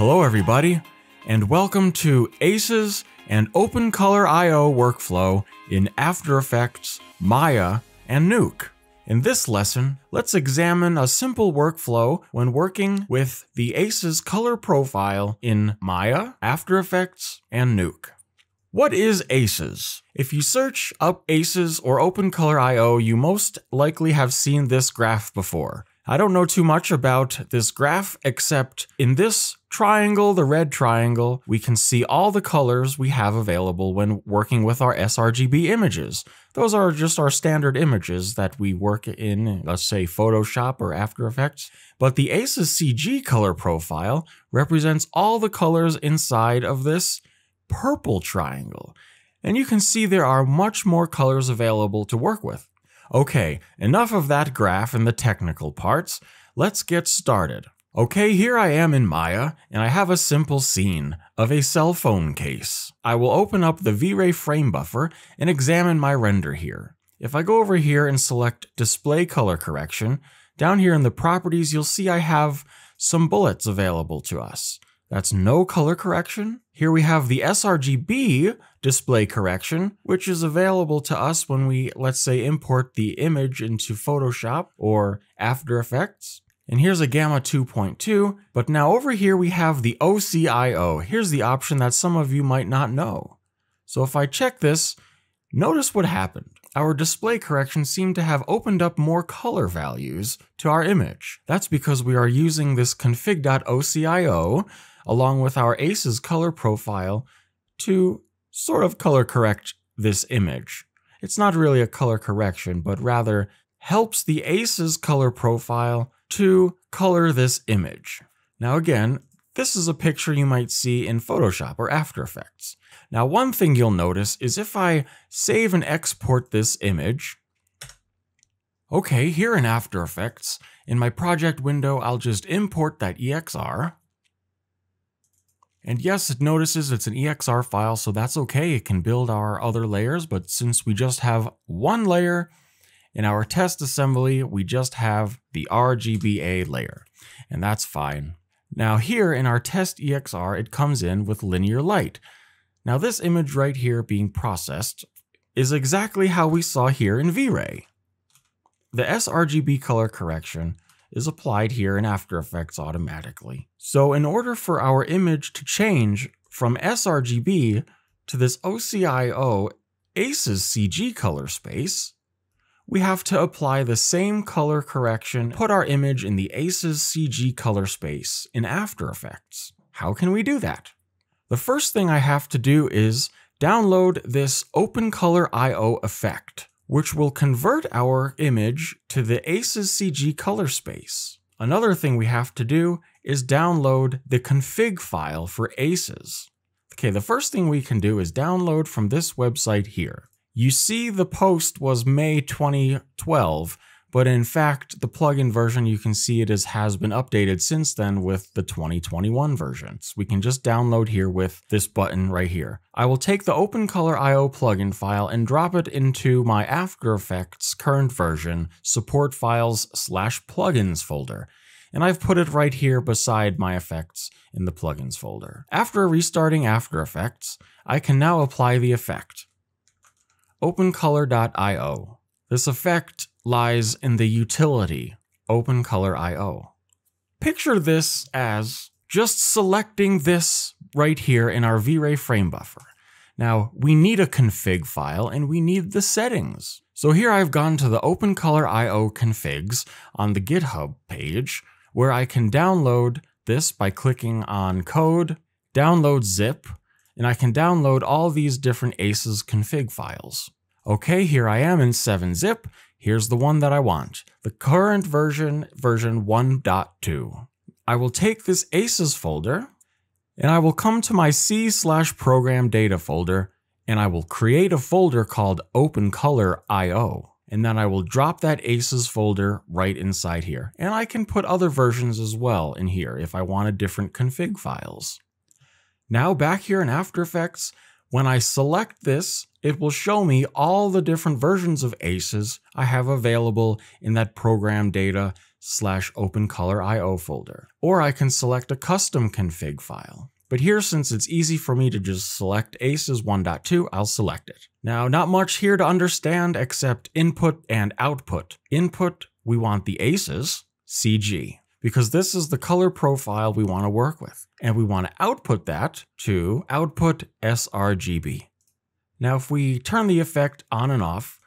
Hello, everybody, and welcome to ACES and OpenColor IO workflow in After Effects, Maya, and Nuke. In this lesson, let's examine a simple workflow when working with the ACES color profile in Maya, After Effects, and Nuke. What is ACES? If you search up ACES or OpenColor IO, you most likely have seen this graph before. I don't know too much about this graph, except in this triangle, the red triangle, we can see all the colors we have available when working with our sRGB images. Those are just our standard images that we work in, let's say Photoshop or After Effects. But the ACES CG color profile represents all the colors inside of this purple triangle. And you can see there are much more colors available to work with. Okay, enough of that graph and the technical parts. Let's get started. Okay, here I am in Maya, and I have a simple scene of a cell phone case. I will open up the V-Ray frame buffer and examine my render here. If I go over here and select Display Color Correction, down here in the properties you'll see I have some bullets available to us. That's no color correction. Here we have the sRGB display correction, which is available to us when we, let's say, import the image into Photoshop or After Effects. And here's a Gamma 2.2, but now over here we have the OCIO. Here's the option that some of you might not know. So if I check this, notice what happened. Our display correction seemed to have opened up more color values to our image. That's because we are using this config.ocio along with our ACES color profile to sort of color correct this image. It's not really a color correction, but rather helps the ACES color profile to color this image. Now again, this is a picture you might see in Photoshop or After Effects. Now one thing you'll notice is if I save and export this image, okay, here in After Effects, in my project window, I'll just import that EXR. And yes, it notices it's an EXR file, so that's okay. It can build our other layers, but since we just have one layer in our test assembly, we just have the RGBA layer, and that's fine. Now here in our test EXR, it comes in with linear light. Now this image right here being processed is exactly how we saw here in V-Ray. The sRGB color correction is applied here in After Effects automatically. So in order for our image to change from sRGB to this OCIO ACES CG color space, we have to apply the same color correction, put our image in the ACES CG color space in After Effects. How can we do that? The first thing I have to do is download this OpenColor IO effect which will convert our image to the ACES CG color space. Another thing we have to do is download the config file for ACES. Okay, the first thing we can do is download from this website here. You see the post was May 2012, but in fact, the plugin version, you can see it is, has been updated since then with the 2021 versions. We can just download here with this button right here. I will take the OpenColor IO plugin file and drop it into my After Effects current version support files slash plugins folder. And I've put it right here beside my effects in the plugins folder. After restarting After Effects, I can now apply the effect. OpenColor.io. This effect lies in the utility OpenColor IO. Picture this as just selecting this right here in our V-Ray frame buffer. Now, we need a config file and we need the settings. So here I've gone to the OpenColor IO configs on the GitHub page where I can download this by clicking on code, download zip, and I can download all these different ACES config files. Okay, here I am in 7-zip, Here's the one that I want, the current version, version 1.2. I will take this ACES folder, and I will come to my C slash program data folder, and I will create a folder called OpenColor.io. And then I will drop that ACES folder right inside here. And I can put other versions as well in here if I wanted different config files. Now back here in After Effects, when I select this, it will show me all the different versions of ACES I have available in that program data slash opencolor.io folder. Or I can select a custom config file. But here, since it's easy for me to just select ACES 1.2, I'll select it. Now, not much here to understand except input and output. Input, we want the ACES, CG, because this is the color profile we want to work with. And we want to output that to output sRGB. Now, if we turn the effect on and off,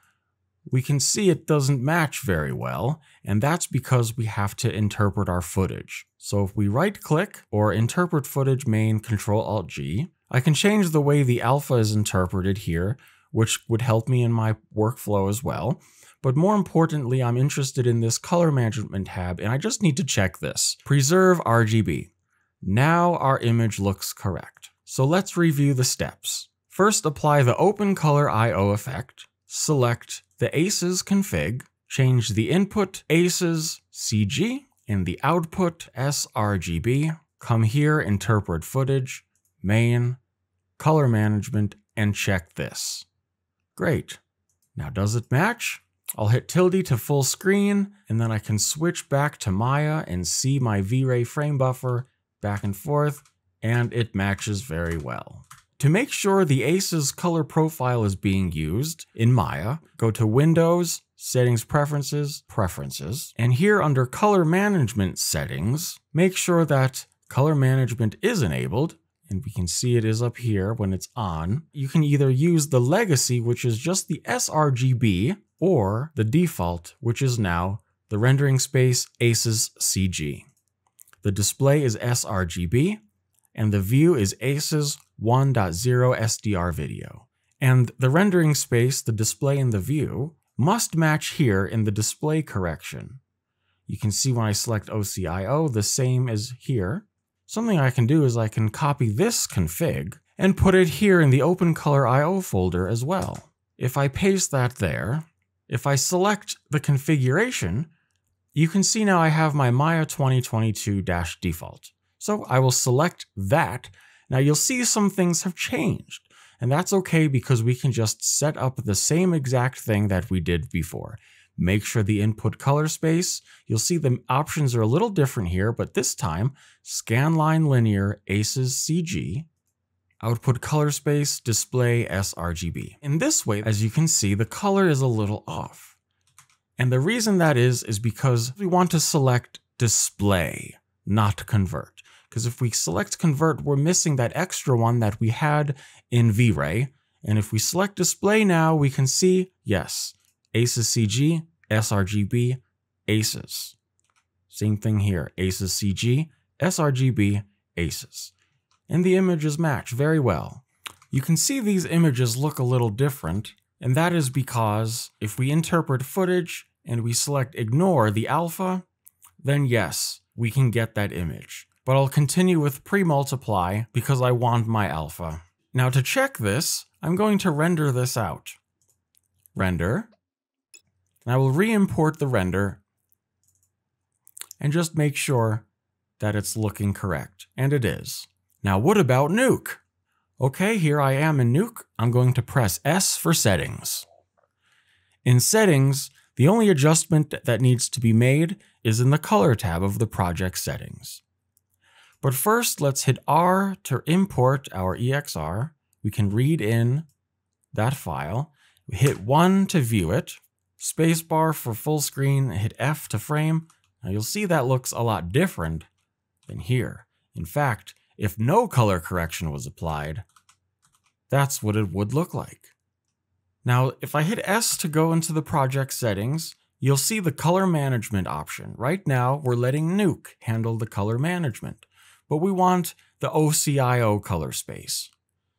we can see it doesn't match very well, and that's because we have to interpret our footage. So if we right click or interpret footage main Control Alt G, I can change the way the alpha is interpreted here, which would help me in my workflow as well. But more importantly, I'm interested in this color management tab, and I just need to check this. Preserve RGB. Now our image looks correct. So let's review the steps. First, apply the Open Color I.O. effect, select the ACES config, change the input ACES CG and the output sRGB, come here, interpret footage, main, color management, and check this. Great. Now does it match? I'll hit tilde to full screen, and then I can switch back to Maya and see my V-Ray frame buffer back and forth, and it matches very well. To make sure the ACES color profile is being used in Maya, go to Windows, Settings Preferences, Preferences, and here under Color Management Settings, make sure that Color Management is enabled, and we can see it is up here when it's on. You can either use the legacy, which is just the sRGB, or the default, which is now the rendering space ACES CG. The display is sRGB, and the view is ACES 1.0 SDR video. And the rendering space, the display and the view, must match here in the display correction. You can see when I select OCIO, the same as here. Something I can do is I can copy this config and put it here in the OpenColor.io folder as well. If I paste that there, if I select the configuration, you can see now I have my Maya 2022-default. So I will select that. Now you'll see some things have changed. And that's okay because we can just set up the same exact thing that we did before. Make sure the input color space, you'll see the options are a little different here, but this time, scanline linear ACES CG, output color space, display sRGB. In this way, as you can see, the color is a little off. And the reason that is, is because we want to select display, not convert. Because if we select convert, we're missing that extra one that we had in V-Ray. And if we select display now, we can see, yes, ACES CG, sRGB, ACES. Same thing here, ACES CG, sRGB, ACES. And the images match very well. You can see these images look a little different, and that is because if we interpret footage and we select ignore the alpha, then yes, we can get that image but I'll continue with pre-multiply because I want my alpha. Now to check this, I'm going to render this out. Render. And I will re-import the render and just make sure that it's looking correct. And it is. Now what about Nuke? Okay, here I am in Nuke. I'm going to press S for settings. In settings, the only adjustment that needs to be made is in the color tab of the project settings. But first, let's hit R to import our EXR. We can read in that file. We hit 1 to view it, spacebar for full screen, hit F to frame. Now you'll see that looks a lot different than here. In fact, if no color correction was applied, that's what it would look like. Now, if I hit S to go into the project settings, you'll see the color management option. Right now, we're letting Nuke handle the color management but we want the OCIO color space.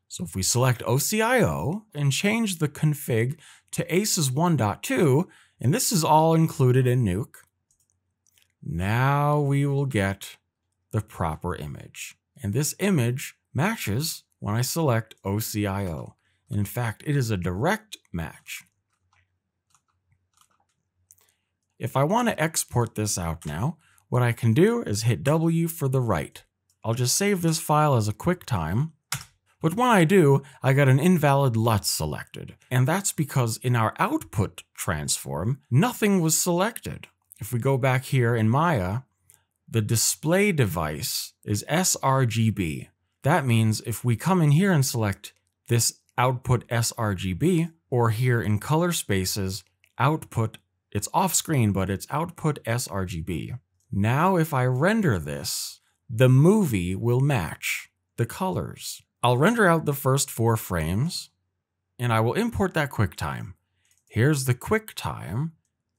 So if we select OCIO and change the config to ACES 1.2, and this is all included in Nuke, now we will get the proper image. And this image matches when I select OCIO. And in fact, it is a direct match. If I want to export this out now, what I can do is hit W for the write. I'll just save this file as a QuickTime. But when I do, I got an invalid LUT selected. And that's because in our output transform, nothing was selected. if we go back here in Maya, the display device is sRGB. That means if we come in here and select this output sRGB, or here in color spaces, output, it's off screen, but it's output sRGB. Now if I render this, the movie will match the colors. I'll render out the first four frames, and I will import that QuickTime. Here's the QuickTime,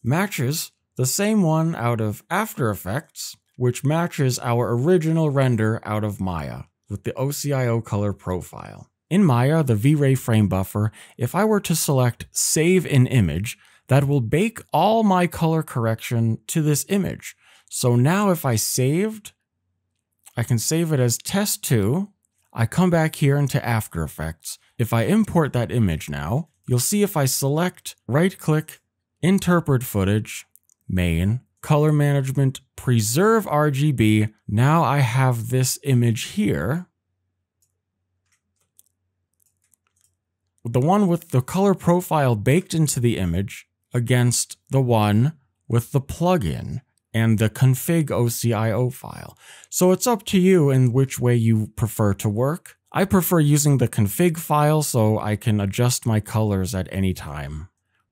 matches the same one out of After Effects, which matches our original render out of Maya with the OCIO color profile. In Maya, the V-Ray frame buffer, if I were to select Save in Image, that will bake all my color correction to this image. So now if I saved, I can save it as test2. I come back here into After Effects. If I import that image now, you'll see if I select, right click, interpret footage, main, color management, preserve RGB. Now I have this image here. The one with the color profile baked into the image against the one with the plugin and the config OCIO file. So it's up to you in which way you prefer to work. I prefer using the config file so I can adjust my colors at any time.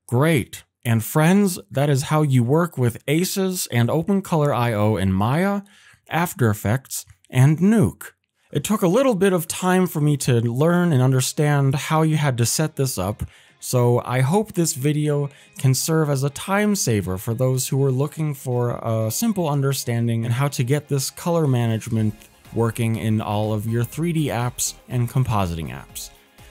Great. And friends, that is how you work with ACES and OpenColor IO in Maya, After Effects, and Nuke. It took a little bit of time for me to learn and understand how you had to set this up, so I hope this video can serve as a time saver for those who are looking for a simple understanding and how to get this color management working in all of your 3D apps and compositing apps.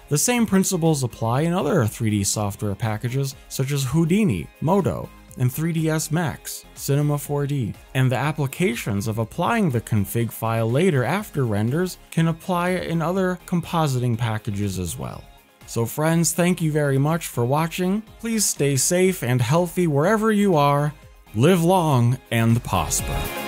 The same principles apply in other 3D software packages such as Houdini, Modo, and 3ds Max, Cinema 4D, and the applications of applying the config file later after renders can apply in other compositing packages as well. So friends, thank you very much for watching. Please stay safe and healthy wherever you are. Live long and prosper.